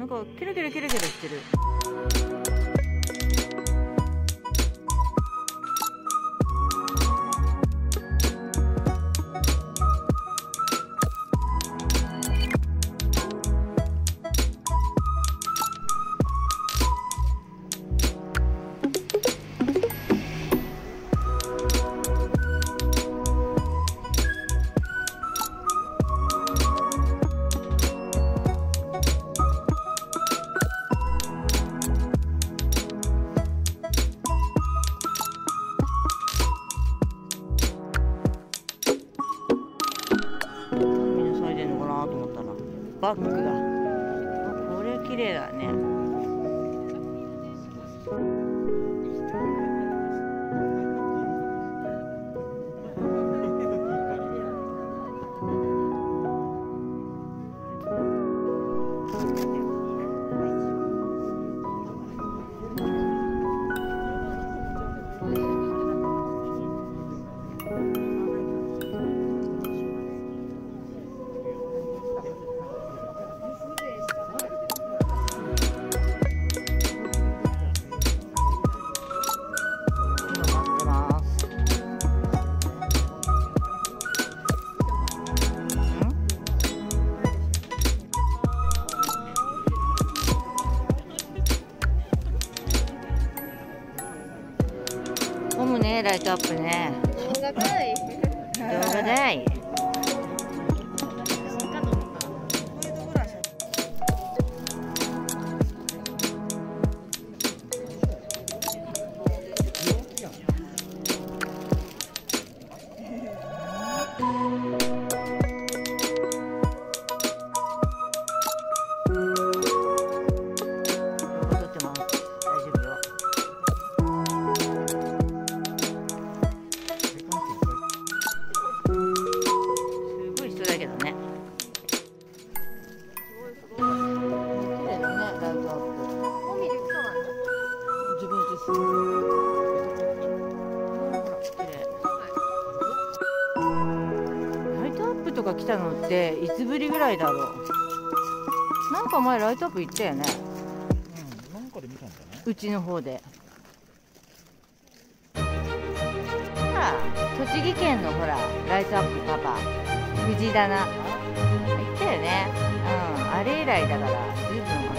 なんかキラキラキラキラしてる。みんな咲いてんのかなと思ったらバッグが。これ綺麗だね。ねライトアップね。動画かい。動画だいですライトアップとか来たのっていつぶりぐらいだろう。なんか前ライトアップ行ったよね。うん、なんかで見たんじゃないうちの方で。ほら栃木県のほらライトアップパパ藤棚。行ったよね。うんあれ以来だからずいぶん